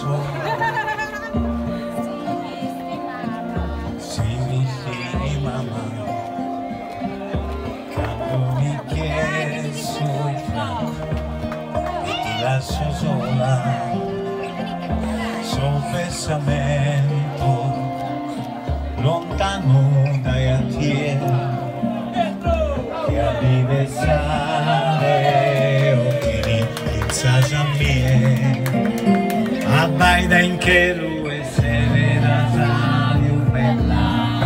Sim, Si mi me quieres soy Y ti lascio sola. Son pensamento Lontano da a ti a vida sabe O que mi pensa già abbaida in che lui serena radio bella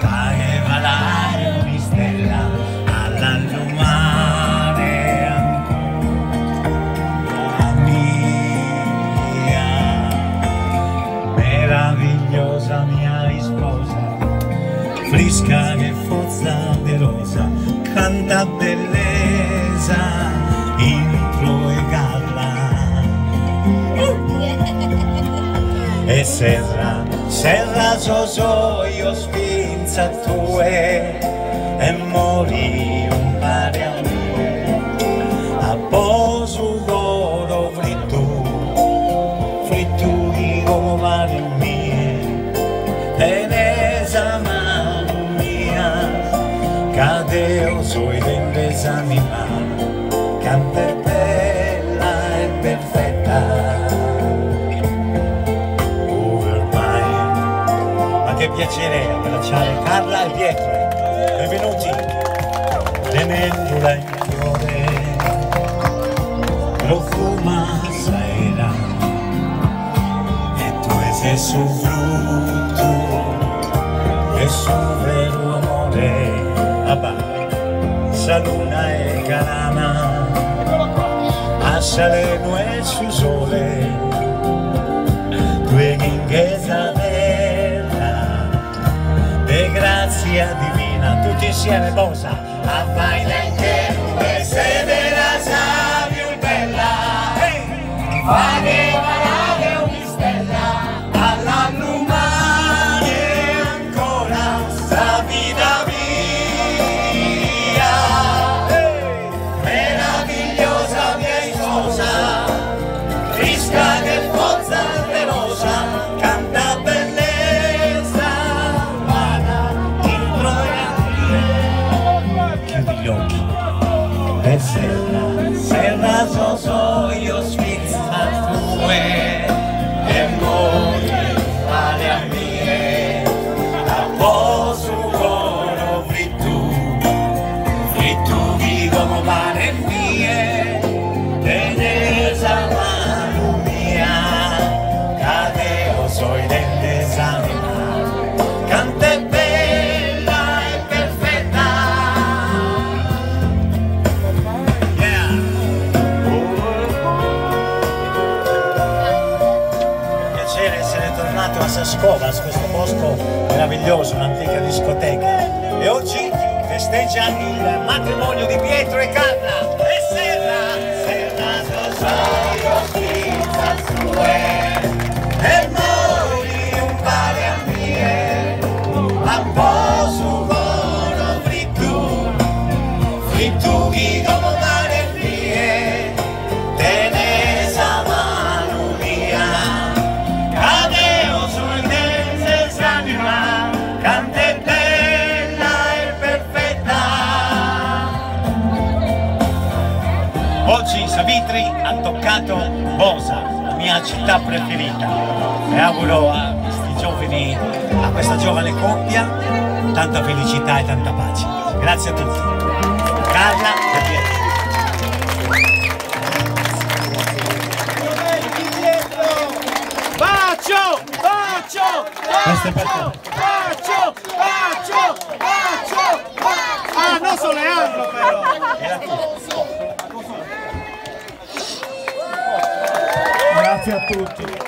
paghe valare una stella all'allumare ancora mia. Meravigliosa mia sposa fresca che forza di rosa canta bellezza serra, serra so so io spinza tue e morì un pare a me. A poso d'oro fritto fritto di come mare mie e nesa mano mia cadeo piacere abbracciare Carla e Pietro. Benvenuti. Tenendola in fiore, profuma sera e tu sei su frutto e su vero amore. Abba, saluna e canana, assaleno e su sole due inghesa grazia divina tutti insieme bosa. A vai e se vera savio bella. Fare e serra, tornato a Sascovas, questo posto meraviglioso, un'antica discoteca. E oggi festeggia il matrimonio di Pietro e Carla. Oggi Savitri ha toccato Bosa, la mia città preferita. E auguro a questi giovani, a questa giovane coppia, tanta felicità e tanta pace. Grazie a tutti. Carla e Pietro. Bacio! Bacio! Te. Bacio! Bacio! Bacio! Ah, non so Leandro però! Grazie a.